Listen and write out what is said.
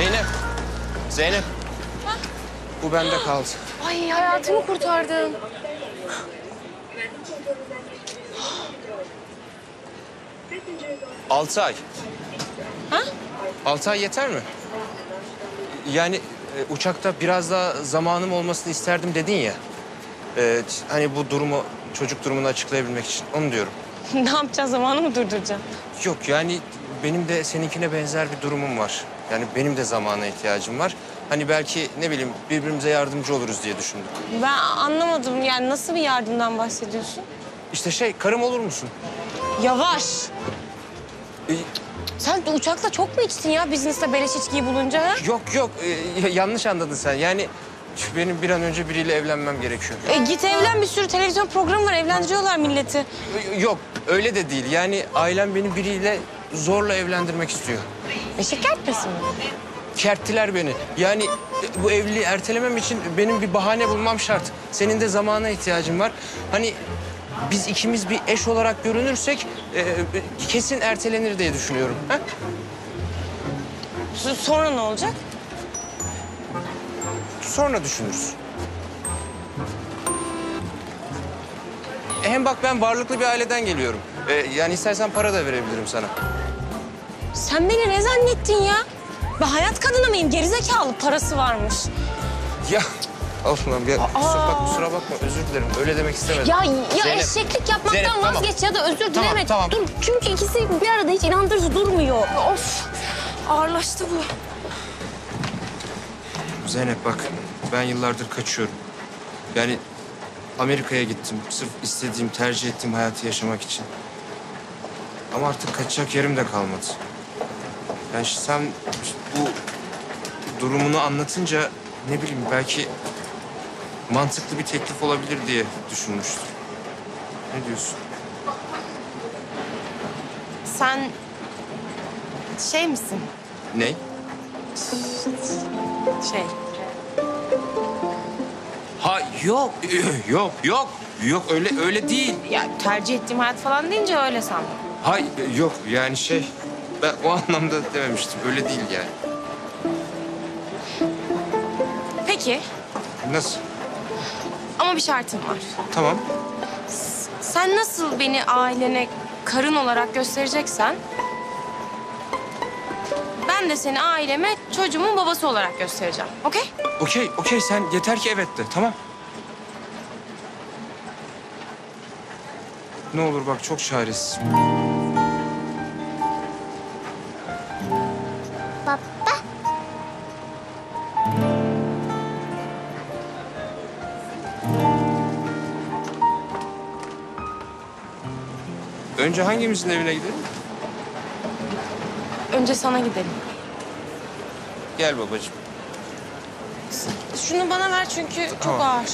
Zeynep. Zeynep. Bu bende kaldı. Ay hayatımı kurtardın. Altı ay. Ha? Altı ay yeter mi? Yani e, uçakta biraz daha zamanım olmasını isterdim dedin ya. E, hani bu durumu, çocuk durumunu açıklayabilmek için. Onu diyorum. ne yapacağız zamanı mı durduracağım? Yok yani benim de seninkine benzer bir durumum var. Yani benim de zamana ihtiyacım var. Hani belki ne bileyim birbirimize yardımcı oluruz diye düşündüm. Ben anlamadım yani nasıl bir yardımdan bahsediyorsun? İşte şey karım olur musun? Yavaş. E, Sen uçakta çok mu içtin ya business'ta beleş içkiyi bulunca ha? yok yok e, yanlış anladın sen. Yani benim bir an önce biriyle evlenmem gerekiyor. E git evlen bir sürü televizyon programı var evlendiriyorlar milleti. Yok öyle de değil. Yani ailem beni biriyle zorla evlendirmek istiyor. Eşek kertmesin mi? Kerttiler beni. Yani e, bu evliliği ertelemem için benim bir bahane bulmam şart. Senin de zamana ihtiyacın var. Hani biz ikimiz bir eş olarak görünürsek e, e, kesin ertelenir diye düşünüyorum. Ha? S- Sonra ne olacak? Sonra düşünürüz. Hem bak ben varlıklı bir aileden geliyorum. E, yani istersen para da verebilirim sana. Sen beni ne zannettin ya? Ben hayat kadını mıyım? Gerizekalı parası varmış. Ya olsun lan. Ya, kusura, bak, kusura bakma özür dilerim. Öyle demek istemedim. Ya ya Zeynep. eşeklik yapmaktan Zeynep, tamam. vazgeç ya da özür dileme. Tamam, tamam. Dur çünkü ikisi bir arada hiç inandırıcı durmuyor. Of ağırlaştı bu. Zeynep bak ben yıllardır kaçıyorum. Yani Amerika'ya gittim sırf istediğim, tercih ettiğim hayatı yaşamak için. Ama artık kaçacak yerim de kalmadı. Yani işte sen bu durumunu anlatınca ne bileyim belki mantıklı bir teklif olabilir diye düşünmüştüm. Ne diyorsun? Sen şey misin? Ne? Şey. Ha yok, yok, yok. Yok öyle öyle değil. Ya tercih ettiğim hayat falan deyince öyle sandım. Hay yok yani şey ben o anlamda dememiştim. Öyle değil yani. Peki Nasıl? ama bir şartım var. Tamam. Sen nasıl beni ailene karın olarak göstereceksen... ...ben de seni aileme çocuğumun babası olarak göstereceğim. Okey? Okey, okey sen yeter ki evet de. Tamam. Ne olur bak çok çaresiz. Önce hangimizin evine gidelim? Önce sana gidelim. Gel babacığım. Şunu bana ver çünkü çok Tamam. ağır.